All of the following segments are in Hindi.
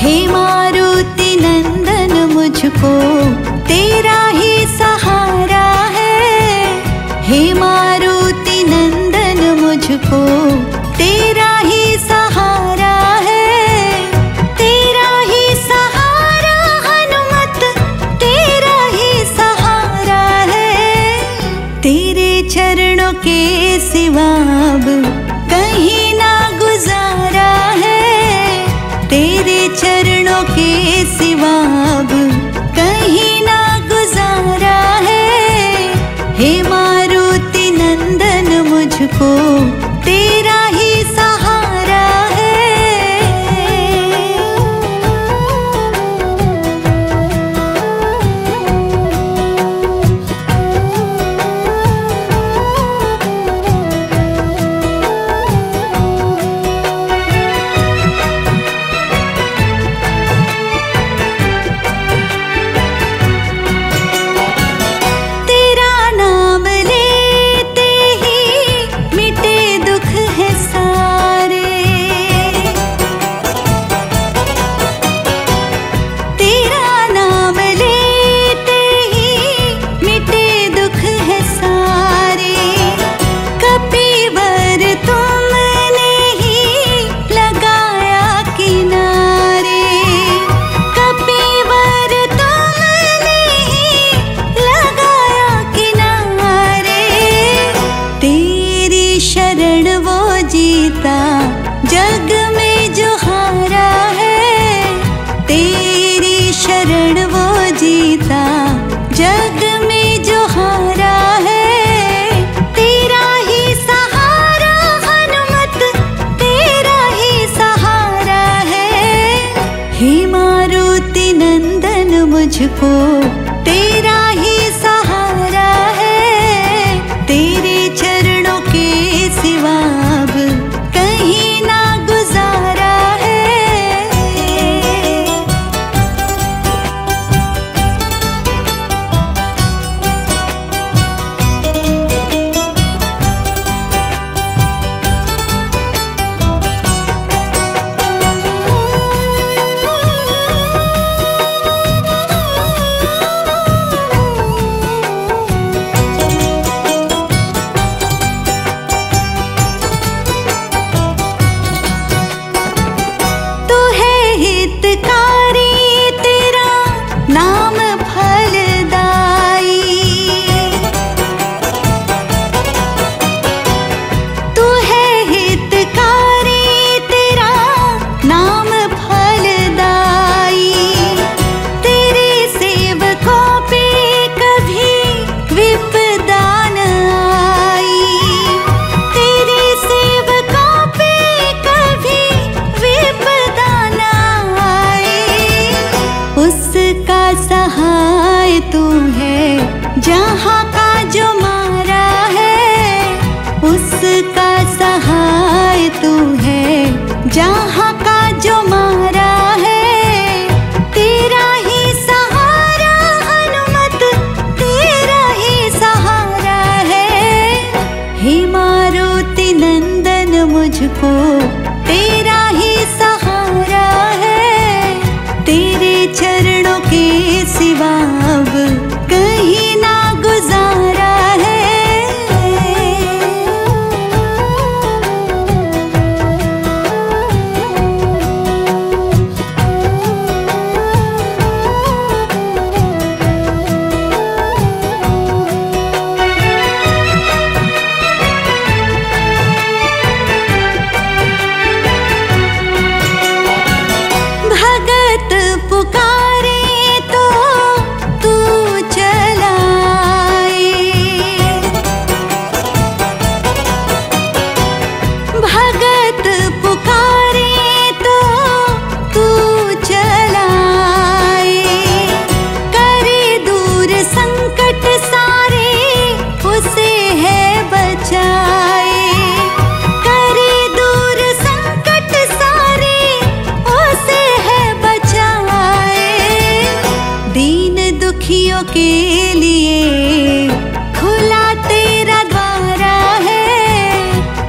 हे मारुति नंदन, मुझको तेरा ही सहारा है। हे मारुति नंदन, मुझको तेरा ही सहारा है। तेरा ही सहारा, हनुमत, तेरा ही सहारा है। तेरे चरणों के सिवाब कहीं ना नंदन मुझको जहाँ का जो मारा है, उसका सहाय तू है। जहाँ का जो मारा है, तेरा ही सहारा, हनुमत, तेरा ही सहारा है। हे मारुति नंदन, मुझको तेरा ही सहारा है। तेरे चरणों के सिवा के लिए। खुला तेरा द्वारा है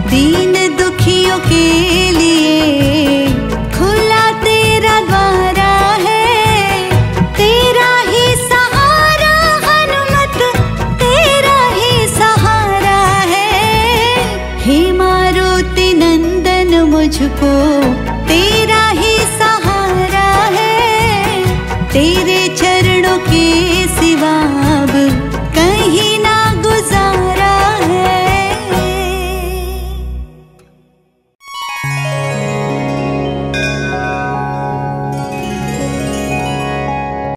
दीन दुखियों के लिए। खुला तेरा द्वारा है तेरा ही सहारा हनुमत, तेरा ही सहारा है। हे मारुति नंदन, मुझको